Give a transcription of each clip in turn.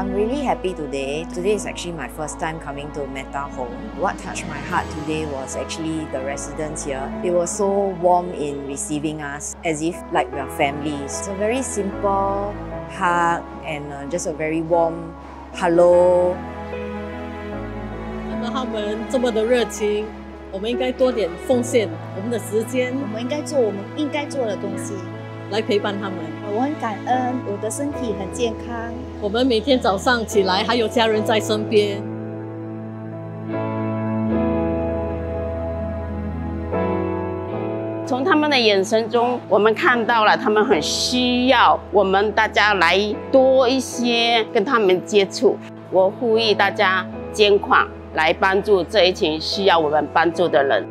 I'm really happy today. Today is actually my first time coming to Metta Home. What touched my heart today was actually the residents here. They were so warm in receiving us as if like we are family. It's a very simple hug and uh, just a very warm hello. 来陪伴他们。我很感恩我的身体很健康，我们每天早上起来还有家人在身边。从他们的眼神中，我们看到了他们很需要我们大家来多一些跟他们接触。我呼吁大家捐款来帮助这一群需要我们帮助的人。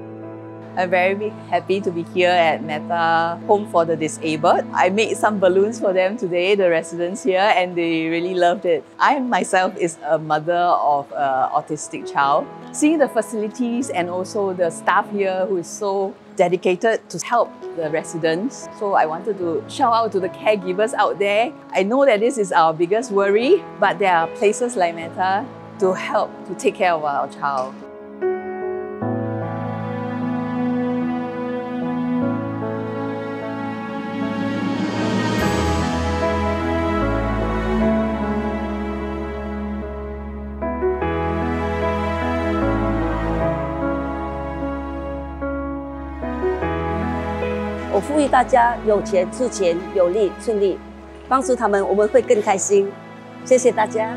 I'm very happy to be here at Metta Home for the Disabled. I made some balloons for them today, the residents here, and they really loved it. I myself is a mother of an autistic child. Seeing the facilities and also the staff here who is so dedicated to help the residents. So I wanted to shout out to the caregivers out there. I know that this is our biggest worry, but there are places like Metta to help to take care of our child. 我呼吁大家有钱出钱，有力出力，帮助他们，我们会更开心。谢谢大家。